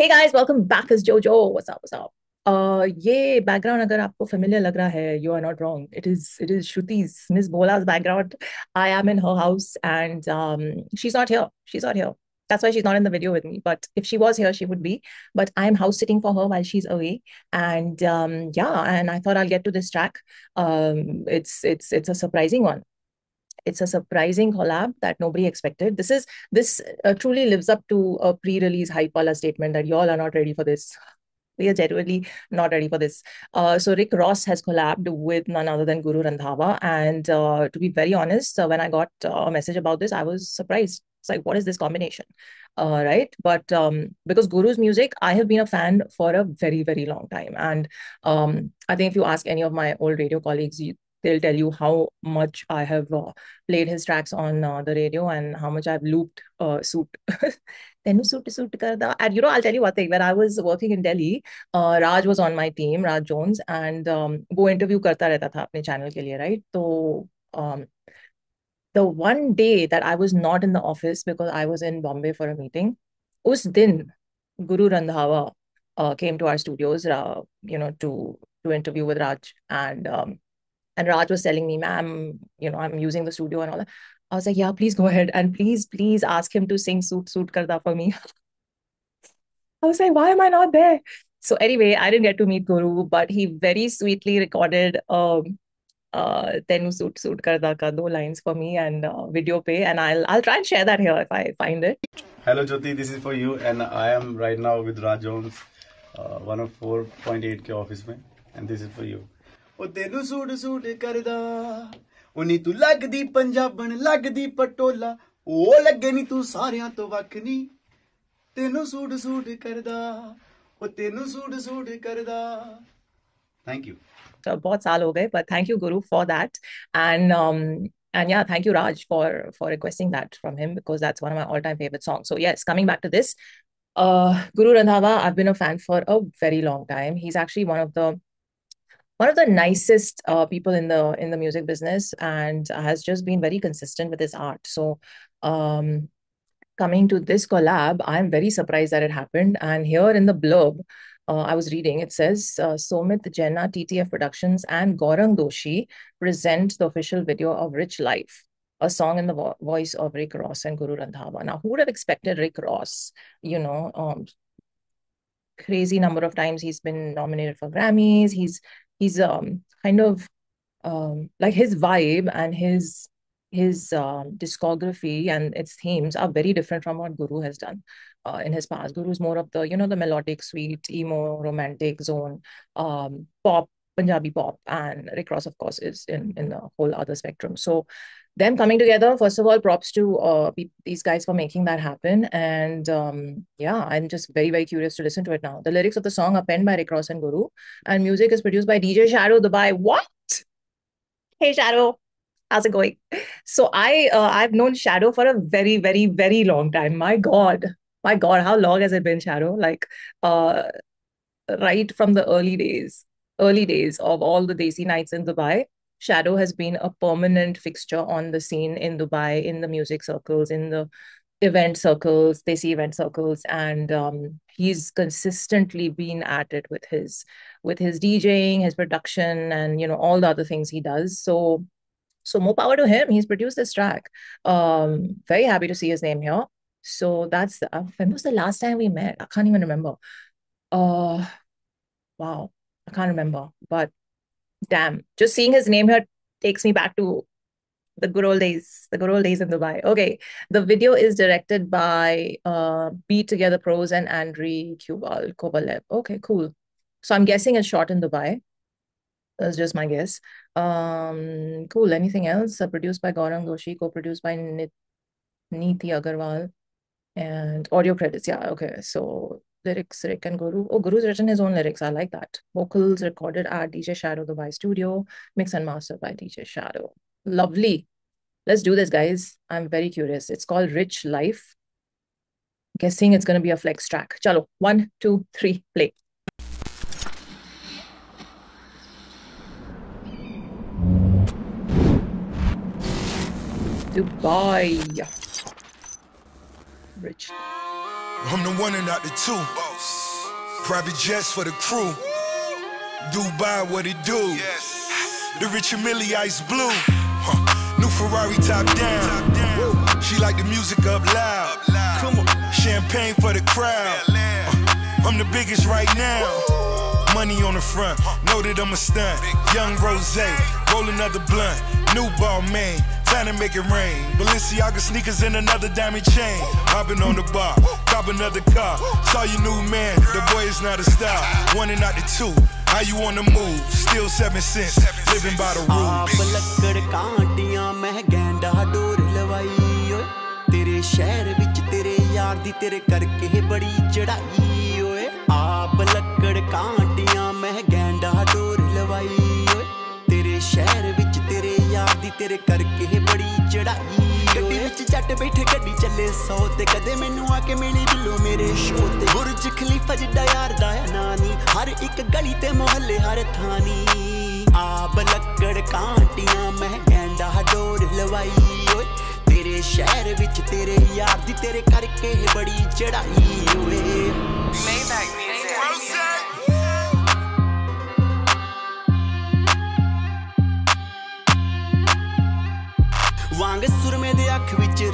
Hey guys, welcome back as Jojo. What's up? What's up? Uh, ये background अगर आपको familiar लग रहा है, you are not wrong. It is it is Shruti's Miss Bola's background. I am in her house and um she's not here. She's not here. That's why she's not in the video with me. But if she was here, she would be. But I'm house sitting for her while she's away. And um yeah, and I thought I'll get to this track. Um, it's it's it's a surprising one it's a surprising collab that nobody expected. This is this uh, truly lives up to a pre-release hype wala statement that y'all are not ready for this. We are genuinely not ready for this. Uh, so Rick Ross has collabed with none other than Guru Randhawa, and uh, to be very honest, uh, when I got uh, a message about this, I was surprised. It's like, what is this combination? Uh, right? But um, because Guru's music, I have been a fan for a very, very long time, and um, I think if you ask any of my old radio colleagues, you, they'll tell you how much I have uh, played his tracks on uh, the radio and how much I've looped uh, Suit. Tenu Suit Suit Karda. And you know, I'll tell you one thing. When I was working in Delhi, uh, Raj was on my team, Raj Jones, and um, वो interview करता रहता था अपने channel के लिए, right? So um, the one day that I was not in the office because I was in Bombay for a meeting, उस दिन Guru Randhawa uh, came to our studios, uh, you know, to to interview with Raj, and um, and Raj was telling me, ma'am, you know, I'm using the studio and all that. I was like, yeah, please go ahead. And please, please ask him to sing Suit Suit Karda for me. I was like, why am I not there? So anyway, I didn't get to meet Guru, but he very sweetly recorded um uh Tenu Suit Suit Karda ka do lines for me and uh, video pay. And I'll I'll try and share that here if I find it. Hello Jyoti, this is for you and I am right now with Raj Jones, uh, 104.8 के office में and this is for you. Thank you. Suit suit ਕਰਦਾ। ਉਹ ਨਹੀਂ ਤੂੰ ਲੱਗਦੀ ਪੰਜਾਬਣ so both saal ho but thank you guru for that. And um and yeah thank you raj for for requesting that from him because that's one of my all time favorite songs. So yes coming back to this uh guru randhawa i've been a fan for a very long time. He's actually one of the one of the nicest uh, people in the in the music business and has just been very consistent with his art so um, coming to this collab i'm very surprised that it happened and here in the blurb uh, I was reading, it says uh, Somit Jena, TTF Productions, and Gaurang Doshi present the official video of Rich Life, a song in the vo voice of Rick Ross and Guru Randhawa. Now, who would have expected Rick Ross, you know, um, crazy number of times he's been nominated for Grammys. He's he's um kind of um like his vibe and his his um, discography and its themes are very different from what Guru has done uh, in his past. Guru is more of the you know the melodic, sweet, emo, romantic zone, um, pop, Punjabi pop, and Rick Ross, of course, is in in a whole other spectrum. So them coming together, first of all, props to uh, these guys for making that happen. And um, yeah, I'm just very, very curious to listen to it now. The lyrics of the song are penned by Rick Ross and Guru, and music is produced by DJ Shadow Dubai. What? Hey, Shadow. How's it going? So I uh, I've known Shadow for a very, very, very long time. My God, my God, how long has it been, Shadow? Like, uh, right from the early days, early days of all the Desi nights in Dubai Shadow has been a permanent fixture on the scene in Dubai, in the music circles, in the event circles, they see event circles, and um, he's consistently been at it with his with his DJing, his production, and you know all the other things he does. So, so more power to him. He's produced this track. Um, very happy to see his name here. So that's the, uh, when was the last time we met? I can't even remember. Uh, wow, I can't remember, but damn, just seeing his name here takes me back to the good old days, the good old days in Dubai. Okay, the video is directed by uh, Be Together Pros and Andrei Kubal Kovalev. Okay, cool. So I'm guessing it's shot in Dubai. That's just my guess. Um, cool. Anything else? Uh, produced by Gaurang Doshi, co-produced by Nit- Neeti Agarwal, and audio credits. Yeah, okay. So lyrics Rick and Guru. Oh, Guru's written his own lyrics. I like that. Vocals recorded at DJ Shadow Dubai Studio. Mix and master by DJ Shadow. Lovely. Let's do this, guys. I'm very curious. It's called Rich Life. Guessing it's going to be a flex track. Chalo. One, two, three, play. Dubai. Rich. I'm the one and not the two. Boss. Private jets for the crew. Dubai, what it do? The Richard Mille Ice Blue. Huh. New Ferrari top down. Top down. She like the music up loud. Come on. Champagne for the crowd. Uh, I'm the biggest right now. Money on the front, know that I'm a stunt. Young Rose, roll another blunt. New ball man, plan to make it rain. Balenciaga sneakers and another diamond chain. Hopping on the bar, cop another car. Saw your new man, the boy is not a star. One and not the two. How you on the move? Still seven cents, living by the rules. आप लकड़ कांटियां मैं गेंडा door लवाई ओए तेरे शहर विच तेरे ਤੇਰੇ ਕਰਕੇ ਬੜੀ ਚੜਾਈ ਗੱਡੀ ਵਿੱਚ ਜੱਟ ਬੈਠੇ, ਗੱਡੀ ਚੱਲੇ ਸੌ ਤੇ ਕਦੇ ਮੈਨੂੰ ਆ ਕੇ ਮਿਲੀ ਬਿੱਲੋ ਮੇਰੇ ਸ਼ੋ ਤੇ। ਬੁਰਜ ਖਲੀਫਾ ਜਿੱਡਾ ਯਾਰ ਦਾ ਆ ਨਾਨੀ, ਹਰ ਇੱਕ ਗਲੀ ਤੇ ਮੁਹੱਲੇ, ਹਰ ਥਾਨੀ। ਆਬ ਲੱਕੜ ਕਾਂਟੀਆਂ, ਮੈਂ ਗੈਂਡਾ ਡੋਰ ਲਵਾਈ ਓਏ। ਤੇਰੇ ਸ਼ਹਿਰ ਵਿੱਚ ਤੇਰੇ ਯਾਰ ਦੀ, ਤੇਰੇ ਕਰਕੇ ਬੜੀ ਚੜਾਈ ਓਏ।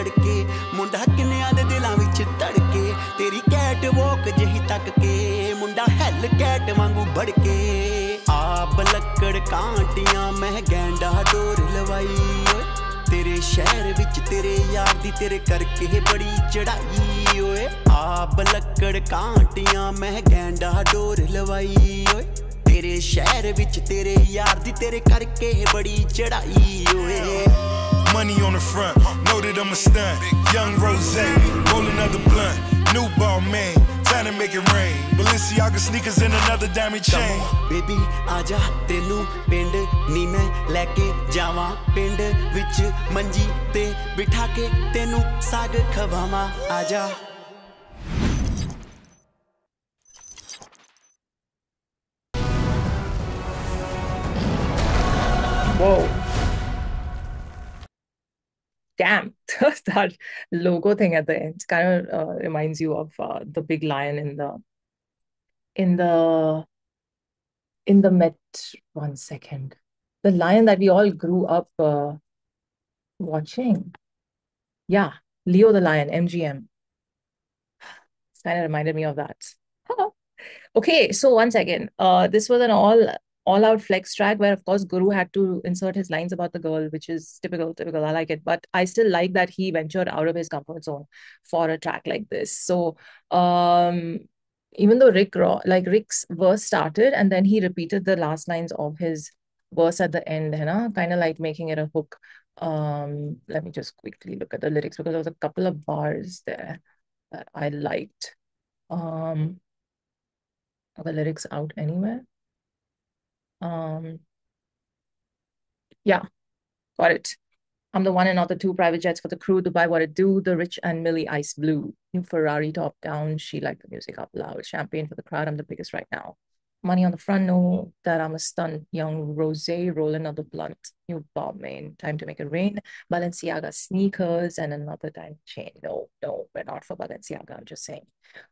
ਰੜਕੇ ਮੁੰਡਾ ਕਿੰਨਿਆਂ ਦੇ ਦਿਲਾਂ ਵਿੱਚ ਧੜਕੇ। ਤੇਰੀ ਕੈਟ ਵੋਕ ਜਹੀ ਤੱਕ ਕੇ ਮੁੰਡਾ ਹੈਲ ਕੈਟ ਵਾਂਗੂ ਬੜਕੇ ਆਪ ਲੱਕੜ ਕਾਂਟੀਆਂ, ਮੈਂ ਗੈਂਡਾ ਡੋਰ ਲਵਾਈ ਤੇਰੇ ਸ਼ਹਿਰ ਵਿੱਚ ਤੇਰੇ ਯਾਰ ਦੀ ਤੇਰੇ ਕਰਕੇ ਬੜੀ ਚੜਾਈ ਓਏ। ਆਪ ਲੱਕੜ ਕਾਂਟੀਆਂ, ਮੈਂ ਗੈਂਡਾ ਡੋਰ ਲਵਾਈ ਓਏ। ਤੇਰੇ ਸ਼ਹਿਰ ਵਿੱਚ ਤੇਰੇ ਯਾਰ ਦੀ ਤੇਰੇ ਕਰਕੇ ਬੜੀ ਚੜਾਈ ਓਏ। Money on the front, know that I'm a stunt. Young Rose, roll another blunt. New ball man, time to make it rain. Balenciaga sneakers and another diamond chain. Baby ਆਜਾ ਤੈਨੂੰ ਪਿੰਡ ਨੀ ਮੈਂ ਲੈ ਕੇ ਜਾਵਾਂ ਪਿੰਡ ਵਿੱਚ ਮੰਜੀ ਤੇ ਬਿਠਾ ਕੇ ਤੈਨੂੰ ਸਾਗ ਖਵਾਵਾਂ ਆਜਾ Whoa. Damn, that logo thing at the end kind of uh, reminds you of uh, the big lion in the in the in the Met. One second, the lion that we all grew up uh, watching. Yeah, Leo the Lion, MGM. It's kind of reminded me of that. Okay, so once again, uh, this was an all all out flex track where of course Guru had to insert his lines about the girl, which is typical, typical. I like it, but I still like that he ventured out of his comfort zone for a track like this. So um even though Rick Raw, like Rick's verse started and then he repeated the last lines of his verse at the end, you know, kind of like making it a hook. Um, let me just quickly look at the lyrics because there was a couple of bars there that I liked. Um, are the lyrics out anywhere? Um, yeah, got it. I'm the one and not the two private jets for the crew. Dubai, what it do? The Richard Mille Ice Blue. New Ferrari top down. She liked the music up loud. Champagne for the crowd. I'm the biggest right now. Money on the front. Know that I'm a stunt. Young Rose roll another blunt. New bomb main. Time to make it rain. Balenciaga sneakers and another time chain. No, no, we're not for Balenciaga. I'm just saying.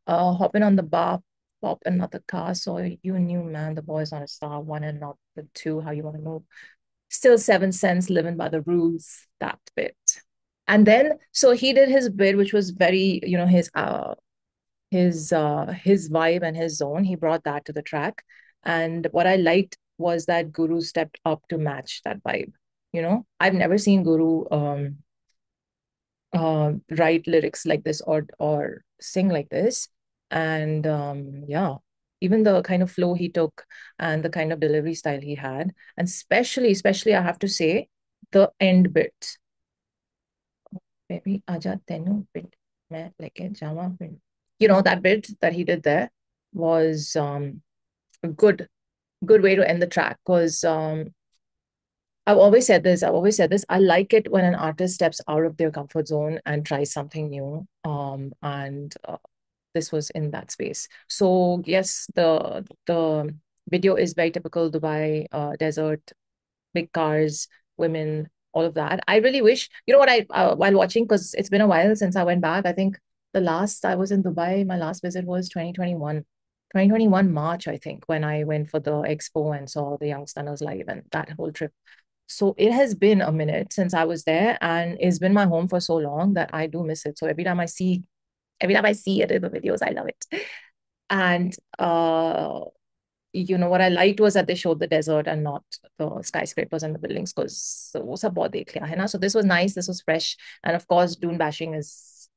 Uh, hopping on the bar. Pop another car. So you knew, man. The boy's on a star. One and not the two. How you want to know? still seven cents living by the rules that bit and then so he did his bit which was very you know his uh his uh his vibe and his zone he brought that to the track and what i liked was that guru stepped up to match that vibe you know i've never seen guru um uh write lyrics like this or or sing like this and um yeah even the kind of flow he took and the kind of delivery style he had and especially especially i have to say the end bit maybe aja tenu bit main leke jawa bit you know that bit that he did there was um a good good way to end the track because um I've always said this. I've always said this. I like it when an artist steps out of their comfort zone and tries something new. Um, and uh, this was in that space. So yes, the the video is very typical Dubai uh, desert, big cars, women, all of that. I really wish you know what I uh, while watching because it's been a while since I went back. I think the last I was in Dubai, my last visit was 2021. 2021 March, I think, when I went for the expo and saw the Young Stunners live and that whole trip. So it has been a minute since I was there, and it's been my home for so long that I do miss it. So every time I see, every time I see it in the videos, I love it. And uh, you know what I liked was that they showed the desert and not the skyscrapers and the buildings because वो सब बहुत देख लिया है ना. So this was nice. This was fresh, and of course, dune bashing is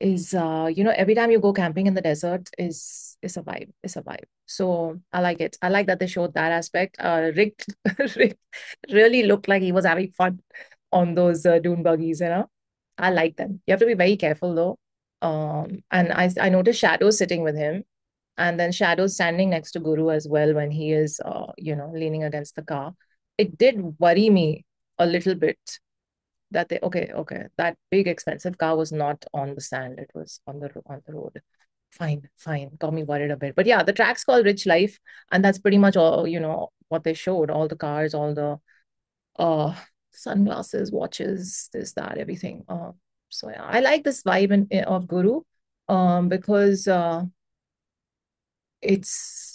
is uh you know every time you go camping in the desert is is a vibe it's a vibe so i like it i like that they showed that aspect uh rick rick really looked like he was having fun on those uh, dune buggies you know I like them. You have to be very careful though. Um and i i noticed shadow sitting with him and then shadow standing next to guru as well when he is uh you know leaning against the car. It did worry me a little bit that they okay okay that big expensive car was not on the sand it was on the on the road. Fine fine. Got me worried a bit. But yeah the track's called rich life and that's pretty much all you know what they showed. All the cars all the uh sunglasses watches this that everything uh so yeah i like this vibe in, of guru um because uh it's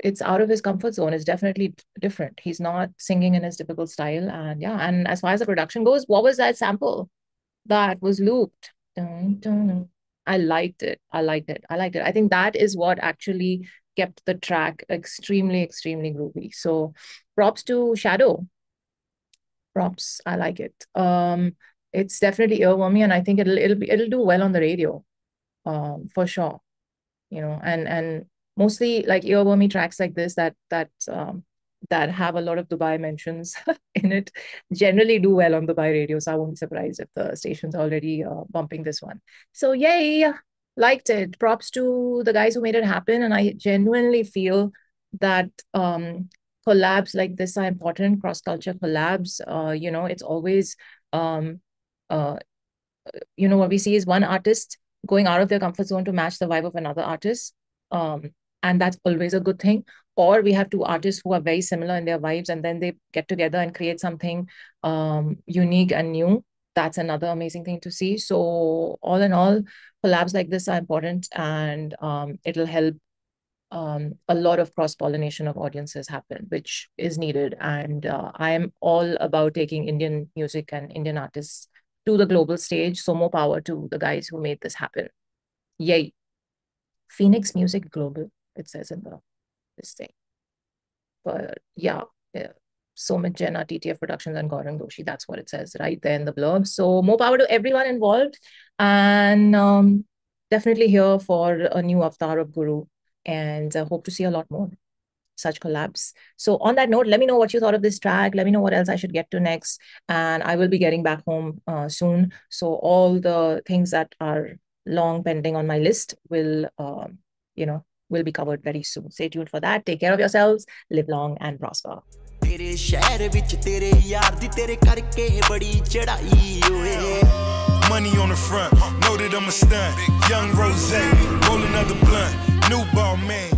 it's out of his comfort zone. It's definitely different. He's not singing in his typical style. And yeah, and as far as the production goes, what was that sample that was looped? Dun, dun. I liked it. I liked it. I liked it. I think that is what actually kept the track extremely, extremely groovy. So props to Shadow. Props. I like it. Um, it's definitely earwormy, and I think it'll it'll be it'll do well on the radio, um, for sure. You know, and and mostly like earwormy tracks like this that that um, that have a lot of Dubai mentions in it generally do well on Dubai radio. So I won't be surprised if the station's already uh, bumping this one. So yay, liked it. Props to the guys who made it happen. And I genuinely feel that um, collabs like this are important, cross-culture collabs. Uh, you know, it's always, um, uh, you know, what we see is one artist going out of their comfort zone to match the vibe of another artist. Um, and that's always a good thing or we have two artists who are very similar in their vibes and then they get together and create something um, unique and new that's another amazing thing to see so all in all collabs like this are important and um, it'll help um, a lot of cross pollination of audiences happen, which is needed. And uh, I am all about taking Indian music and Indian artists to the global stage. So, more power to the guys who made this happen. Yay. Phoenix Music Global it says in the this thing. But yeah, yeah. Somit Jena, TTF Productions, and Gaurang Doshi. That's what it says right there in the blurb. So more power to everyone involved, and um, definitely here for a new avatar of Guru, and uh, hope to see a lot more such collabs. So on that note, let me know what you thought of this track. Let me know what else I should get to next, and I will be getting back home uh, soon. So all the things that are long pending on my list will, um, you know, will be covered very soon. Stay tuned for that. Take care of yourselves. Live long and prosper. ਤੇਰੇ ਸ਼ਹਿਰ ਵਿੱਚ ਤੇਰੇ ਯਾਰ ਦੀ ਤੇਰੇ ਕਰਕੇ ਬੜੀ ਚੜਾਈ ਓਏ Money on the front, know that I'm a stunt. Young Rose, roll another blunt. New ball man.